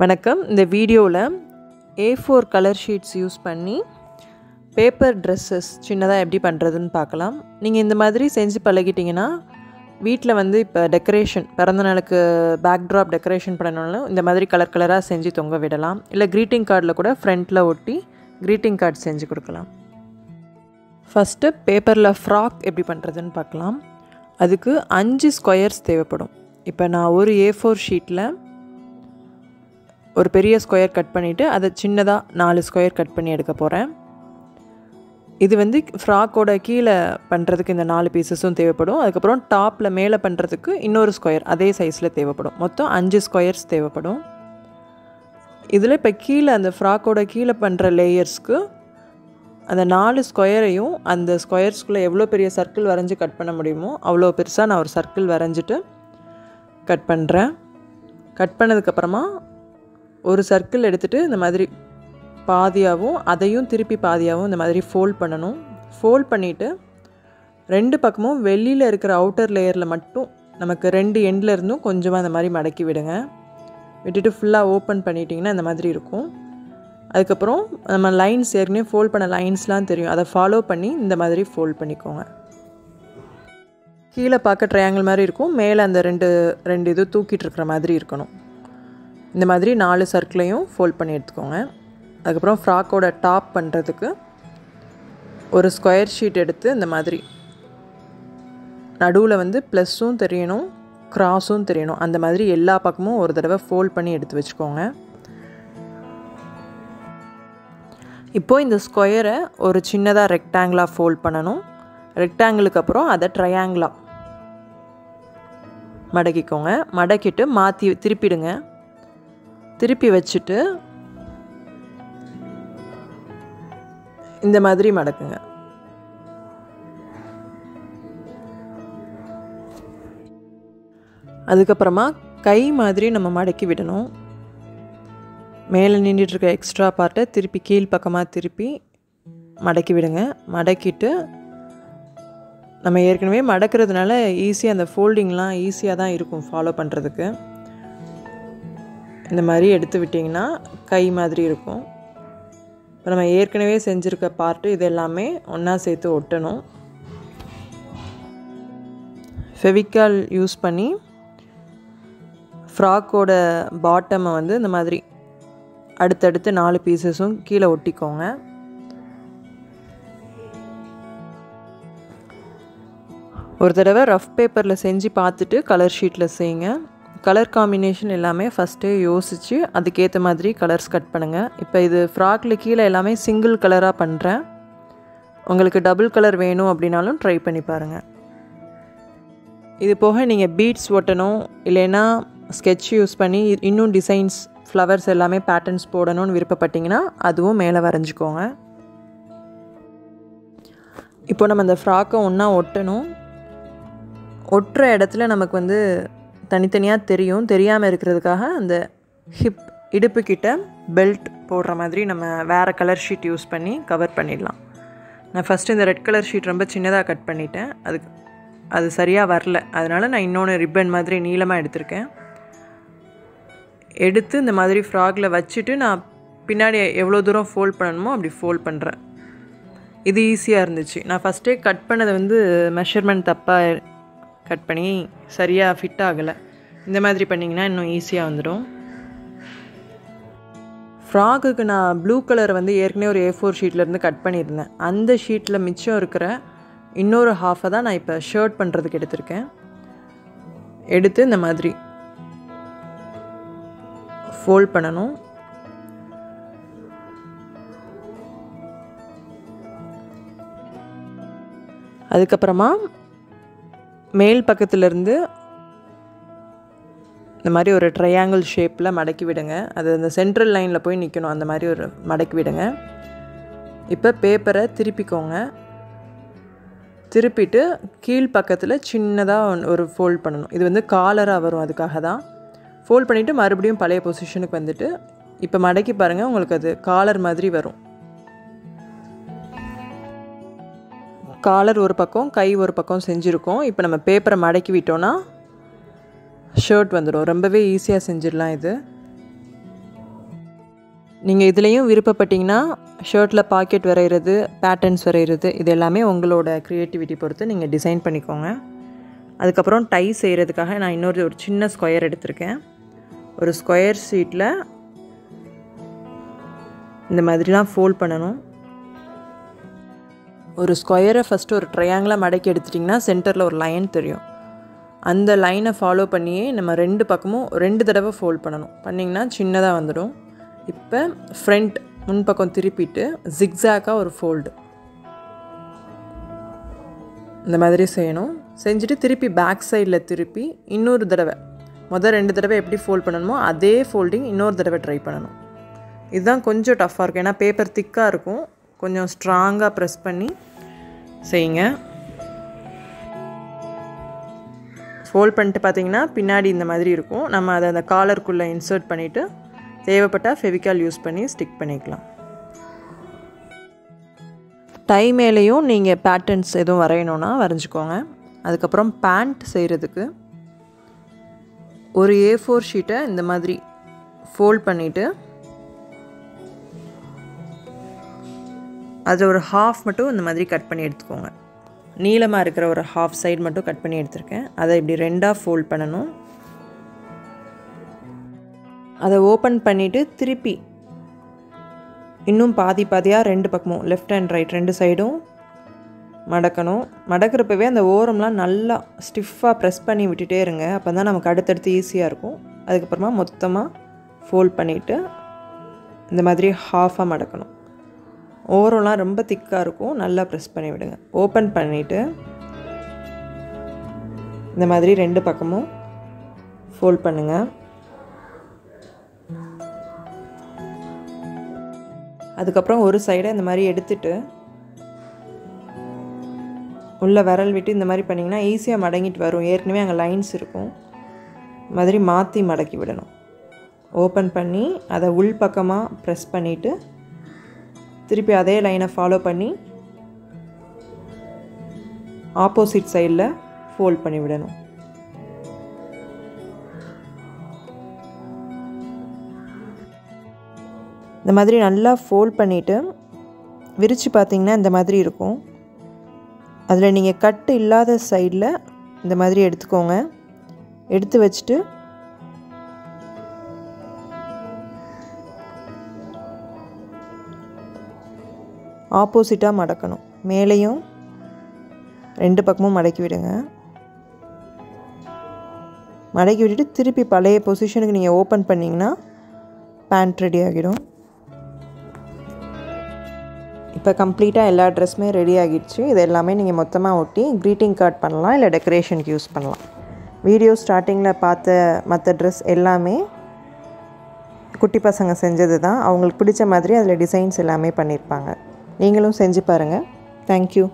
வணக்கம். இந்த வீடியோவில் A four colour sheets use பண்ணி பேப்பர் ட்ரெஸ்ஸஸ் சின்னதாக எப்படி பண்ணுறதுன்னு பார்க்கலாம். நீங்கள் இந்த மாதிரி செஞ்சு பழகிட்டிங்கன்னா வீட்டில் வந்து இப்போ டெக்கரேஷன் பிறந்தநாளுக்கு பேக்ட்ராப் டெக்கரேஷன் பண்ணணும்னாலும் இந்த மாதிரி கலர் கலராக செஞ்சு தொங்க விடலாம். இல்லை க்ரீட்டிங் கார்டில் கூட ஃப்ரண்ட்டில் ஒட்டி க்ரீட்டிங் கார்டு செஞ்சு கொடுக்கலாம். ஃபஸ்ட்டு பேப்பரில் ஃப்ராக் எப்படி பண்ணுறதுன்னு பார்க்கலாம். அதுக்கு அஞ்சு ஸ்கொயர்ஸ் தேவைப்படும். இப்போ நான் ஒரு ஏ ஃபோர் ஷீட்டில் ஒரு பெரிய ஸ்கொயர் கட் பண்ணிவிட்டு அதை சின்னதாக நாலு ஸ்கொயர் கட் பண்ணி எடுக்க போகிறேன் இது வந்து ஃப்ராக்கோட கீழே பண்ணுறதுக்கு இந்த நாலு பீசஸும் தேவைப்படும். அதுக்கப்புறம் டாப்பில் மேலே பண்ணுறதுக்கு இன்னொரு ஸ்கொயர் அதே சைஸில் தேவைப்படும். மொத்தம் அஞ்சு ஸ்கொயர்ஸ் தேவைப்படும். இதில் இப்போ கீழே அந்த ஃப்ராக்கோட கீழே பண்ணுற லேயர்ஸ்க்கு அந்த நாலு ஸ்கொயரையும் அந்த ஸ்கொயர்ஸ்குள்ளே எவ்வளோ பெரிய சர்க்கிள் வரைஞ்சி கட் பண்ண முடியுமோ அவ்வளோ பெருசாக நான் ஒரு சர்க்கிள் வரைஞ்சிட்டு கட் பண்ணுறேன் கட் பண்ணதுக்கப்புறமா ஒரு சர்க்கிள் எடுத்துகிட்டு இந்த மாதிரி பாதியாகவும் அதையும் திருப்பி பாதியாகவும் இந்த மாதிரி ஃபோல்ட் பண்ணணும். ஃபோல்ட் பண்ணிவிட்டு ரெண்டு பக்கமும் வெளியில் இருக்கிற அவுட்டர் லேயரில் மட்டும் நமக்கு ரெண்டு எண்டில் இருந்தும் கொஞ்சமாக இந்த மாதிரி மடக்கி விடுங்க. விட்டுட்டு ஃபுல்லாக ஓப்பன் பண்ணிட்டிங்கன்னா இந்த மாதிரி இருக்கும். அதுக்கப்புறம் நம்ம லைன்ஸ் ஏற்கனவே ஃபோல்ட் பண்ண லைன்ஸ்லாம் தெரியும். அதை ஃபாலோ பண்ணி இந்த மாதிரி ஃபோல்ட் பண்ணிக்கோங்க. கீழே பார்க்க ட்ரையாங்கிள் மாதிரி இருக்கும். மேலே அந்த ரெண்டு ரெண்டு இது தூக்கிட்டு இருக்கிற மாதிரி இருக்கணும். இந்த மாதிரி நாலு சர்க்கிளையும் ஃபோல்ட் பண்ணி எடுத்துக்கோங்க. அதுக்கப்புறம் ஃப்ராக்கோட டாப் பண்ணுறதுக்கு ஒரு ஸ்கொயர் ஷீட் எடுத்து இந்த மாதிரி நடுவில் வந்து ப்ளஸ்ஸும் தெரியணும் க்ராஸும் தெரியணும். அந்த மாதிரி எல்லா பக்கமும் ஒரு தடவை ஃபோல்ட் பண்ணி எடுத்து வச்சுக்கோங்க. இப்போது இந்த ஸ்கொயரை ஒரு சின்னதாக ரெக்டாங்கிளாக ஃபோல்ட் பண்ணணும். ரெக்டாங்கிளுக்கு அப்புறம் அதை ட்ரையாங்கிளாக மடக்கிக்கோங்க. மடக்கிட்டு மாற்றி திருப்பிடுங்க. திருப்பி வச்சுட்டு இந்த மாதிரி மடக்குங்க. அதுக்கப்புறமா கை மாதிரி நம்ம மடக்கி விடணும். மேலே நின்றுட்டுருக்க எக்ஸ்ட்ரா பார்ட்டை திருப்பி கீழ் பக்கமாக திருப்பி மடக்கி விடுங்க. மடக்கிட்டு நம்ம ஏற்கனவே மடக்கிறதுனால ஈஸியாக அந்த ஃபோல்டிங்லாம் ஈஸியாக தான் இருக்கும் ஃபாலோ பண்ணுறதுக்கு இந்த மாதிரி எடுத்து விட்டிங்கன்னா கை மாதிரி இருக்கும். இப்போ நம்ம ஏற்கனவே செஞ்சுருக்க பார்ட்டு இது எல்லாமே ஒன்றா சேர்த்து ஒட்டணும். ஃபெவிக்கால் யூஸ் பண்ணி ஃப்ராக்கோட பாட்டமை வந்து இந்த மாதிரி அடுத்தடுத்து நாலு பீசஸும் கீழே ஒட்டிக்கோங்க. ஒரு தடவை ரஃப் பேப்பரில் செஞ்சு பார்த்துட்டு கலர் ஷீட்டில் செய்யுங்க. கலர் காம்பினேஷன் எல்லாமே ஃபஸ்ட்டே யோசித்து அதுக்கேற்ற மாதிரி கலர்ஸ் கட் பண்ணுங்கள் இப்போ இது ஃப்ராக்கில் கீழே எல்லாமே சிங்கிள் கலராக பண்ணுறேன் உங்களுக்கு டபுள் கலர் வேணும் அப்படின்னாலும் ட்ரை பண்ணி பாருங்கள் இது போக நீங்கள் பீட்ஸ் ஒட்டணும் இல்லைன்னா ஸ்கெட்ச் யூஸ் பண்ணி இன்னும் டிசைன்ஸ் ஃப்ளவர்ஸ் எல்லாமே பேட்டர்ன்ஸ் போடணும்னு விருப்பப்பட்டிங்கன்னா அதுவும் மேலே வரைஞ்சிக்கோங்க. இப்போ நம்ம அந்த ஃப்ராக்கை ஒன்றா ஒட்டணும். ஒட்டுற இடத்துல நமக்கு வந்து தனித்தனியாக தெரியும் தெரியாமல் இருக்கிறதுக்காக அந்த ஹிப் இடுப்புக்கிட்ட பெல்ட் போடுற மாதிரி நம்ம வேறு கலர் ஷீட் யூஸ் பண்ணி கவர் பண்ணிடலாம். நான் ஃபஸ்ட்டு இந்த ரெட் கலர் ஷீட் ரொம்ப சின்னதாக கட் பண்ணிட்டேன். அதுக்கு அது சரியாக வரல. அதனால் நான் இன்னொன்று ரிப்பன் மாதிரி நீளமாக எடுத்திருக்கேன். எடுத்து இந்த மாதிரி ஃப்ராகில் வச்சுட்டு நான் பின்னாடி எவ்வளோ தூரம் ஃபோல்ட் பண்ணணுமோ அப்படி ஃபோல்ட் பண்ணுறேன் இது ஈஸியாக இருந்துச்சு. நான் ஃபஸ்ட்டே கட் பண்ணதை வந்து மெஷர்மெண்ட் தப்பாக கட் பண்ணி சரியாக ஃபிட் ஆகலை. இந்த மாதிரி பண்ணிங்கன்னா இன்னும் ஈஸியாக வந்துடும் ஃப்ராக்குக்கு நான் ப்ளூ கலர் வந்து ஏற்கனவே ஒரு ஏ ஃபோர் ஷீட்லேருந்து கட் பண்ணியிருந்தேன். அந்த ஷீட்டில் மிச்சம் இருக்கிற இன்னொரு ஹாஃபை தான் நான் இப்போ ஷர்ட் பண்ணுறதுக்கு எடுத்திருக்கேன். எடுத்து இந்த மாதிரி ஃபோல்ட் பண்ணணும். அதுக்கப்புறமா மேல் பக்கத்துலேருந்து இந்த மாதிரி ஒரு ட்ரையாங்கிள் ஷேப்பில் மடக்கி விடுங்க. அது அந்த சென்ட்ரல் லைனில் போய் நிற்கணும் அந்த மாதிரி ஒரு மடக்கி விடுங்க. இப்போ பேப்பரை திருப்பிக்கோங்க. திருப்பிட்டு கீழ் பக்கத்தில் சின்னதாக ஒரு ஃபோல்ட் பண்ணணும். இது வந்து காலராக வரும் அதுக்காக தான். ஃபோல்ட் பண்ணிவிட்டு மறுபடியும் பழைய பொசிஷனுக்கு வந்துட்டு இப்போ மடக்கி பாருங்கள் உங்களுக்கு அது காலர் மாதிரி வரும். காலர் ஒரு பக்கம் கை ஒரு பக்கம் செஞ்சுருக்கோம். இப்போ நம்ம பேப்பரை மடக்கி விட்டோன்னா ஷர்ட் வந்துடும் ரொம்பவே ஈஸியாக செஞ்சிடலாம் இது. நீங்கள் இதுலேயும் விருப்பப்பட்டீங்கன்னா ஷர்ட்டில் பாக்கெட் வரைகிறது பேட்டர்ன்ஸ் வரைகிறது இது எல்லாமே உங்களோட க்ரியேட்டிவிட்டி பொறுத்து நீங்கள் டிசைன் பண்ணிக்கோங்க. அதுக்கப்புறம் டை செய்கிறதுக்காக நான் இன்னொரு ஒரு சின்ன ஸ்கொயர் எடுத்திருக்கேன். ஒரு ஸ்கொயர் ஷீட்டில் இந்த மாதிரிலாம் ஃபோல்ட் பண்ணணும். ஒரு ஸ்கொயரை ஃபஸ்ட்டு ஒரு ட்ரையாங்கிளாக மடக்கி எடுத்துட்டிங்கன்னா சென்டரில் ஒரு லைன் தெரியும். அந்த லைனை ஃபாலோ பண்ணியே நம்ம ரெண்டு பக்கமும் ரெண்டு தடவை ஃபோல்ட் பண்ணணும். பண்ணிங்கன்னா சின்னதாக வந்துடும். இப்போ ஃப்ரண்ட் முன்பக்கம் திருப்பிட்டு ஜிக்ஸாக்காக ஒரு ஃபோல்டு இந்த மாதிரி செய்யணும். செஞ்சுட்டு திருப்பி பேக் சைடில் திருப்பி இன்னொரு தடவை. மொதல் ரெண்டு தடவை எப்படி ஃபோல்ட் பண்ணணுமோ அதே ஃபோல்டிங் இன்னொரு தடவை ட்ரை பண்ணணும். இதுதான் கொஞ்சம் டஃப்பாக இருக்கும். ஏன்னா பேப்பர் திக்காக இருக்கும். கொஞ்சம் ஸ்ட்ராங்காக ப்ரெஸ் பண்ணி செய்யுங்க. ஃபோல்ட் பண்ணிட்டு பார்த்தீங்கன்னா பின்னாடி இந்த மாதிரி இருக்கும். நம்ம அதை அந்த காலருக்குள்ளே இன்சர்ட் பண்ணிவிட்டு தேவைப்பட்டால் ஃபெவிக்கால் யூஸ் பண்ணி ஸ்டிக் பண்ணிக்கலாம். டை மேலேயும் நீங்கள் பேட்டர்ன்ஸ் எதுவும் வரையணுன்னா வரைஞ்சிக்கோங்க. அதுக்கப்புறம் பேண்ட் செய்கிறதுக்கு ஒரு ஏ ஃபோர் ஷீட்டை இந்த மாதிரி ஃபோல்ட் பண்ணிவிட்டு அதில் ஒரு ஹாஃப் மட்டும் இந்த மாதிரி கட் பண்ணி எடுத்துக்கோங்க. நீளமாக இருக்கிற ஒரு ஹாஃப் சைடு மட்டும் கட் பண்ணி எடுத்திருக்கேன். அதை இப்படி ரெண்டாக ஃபோல்ட் பண்ணணும். அதை ஓப்பன் பண்ணிவிட்டு திருப்பி இன்னும் பாதி பாதியாக ரெண்டு பக்கமும் லெஃப்ட் அண்ட் ரைட் ரெண்டு சைடும் மடக்கணும். மடக்கிறப்பவே அந்த ஓரம்லாம் நல்லா ஸ்டிஃபாக ப்ரெஸ் பண்ணி விட்டுட்டே இருங்க. அப்போ தான் நமக்கு அடுத்தடுத்து ஈஸியாக இருக்கும். அதுக்கப்புறமா மொத்தமாக ஃபோல்ட் பண்ணிவிட்டு இந்த மாதிரி ஹாஃபாக மடக்கணும். ஓரம்லாம் ரொம்ப திக்காக இருக்கும். நல்லா ப்ரெஸ் பண்ணி விடுங்க. ஓப்பன் பண்ணிவிட்டு இந்த மாதிரி ரெண்டு பக்கமும் ஃபோல்ட் பண்ணுங்கள் அதுக்கப்புறம் ஒரு சைடை இந்த மாதிரி எடுத்துட்டு உள்ளே விரல் விட்டு இந்த மாதிரி பண்ணிங்கன்னா ஈஸியாக மடங்கிட்டு வரும். ஏற்கனவே அங்கே லைன்ஸ் இருக்கும். மாதிரி மாற்றி மடக்கி விடணும். ஓப்பன் பண்ணி அதை உள் பக்கமாக ப்ரெஸ் பண்ணிவிட்டு திருப்பி அதே லைனை ஃபாலோ பண்ணி ஆப்போசிட் சைடில் ஃபோல்ட் பண்ணி விடணும். இந்த மாதிரி நல்லா ஃபோல்ட் பண்ணிவிட்டு விரித்து பார்த்தீங்கன்னா இந்த மாதிரி இருக்கும். அதில் நீங்கள் கட்டு இல்லாத சைடில் இந்த மாதிரி எடுத்துக்கோங்க. எடுத்து வச்சுட்டு ஆப்போசிட்டாக மடக்கணும். மேலேயும் ரெண்டு பக்கமும் மடக்கி விடுங்க. மடக்கி விட்டுட்டு திருப்பி பழைய பொசிஷனுக்கு நீங்கள் ஓப்பன் பண்ணிங்கன்னா பேண்ட் ரெடி ஆகிடும். இப்போ கம்ப்ளீட்டாக எல்லா ட்ரெஸ்ஸுமே ரெடி ஆகிடுச்சு. இது எல்லாமே நீங்கள் மொத்தமாக ஒட்டி க்ரீட்டிங் கார்ட் பண்ணலாம் இல்லை டெக்கரேஷனுக்கு யூஸ் பண்ணலாம். வீடியோ ஸ்டார்டிங்கில் பார்த்த மற்ற ட்ரெஸ் எல்லாமே குட்டி பசங்க செஞ்சது தான் அவங்களுக்கு பிடிச்ச மாதிரி அதில் டிசைன்ஸ் எல்லாமே பண்ணியிருப்பாங்க நீங்களும் செஞ்சு பாருங்கள் தேங்க்யூ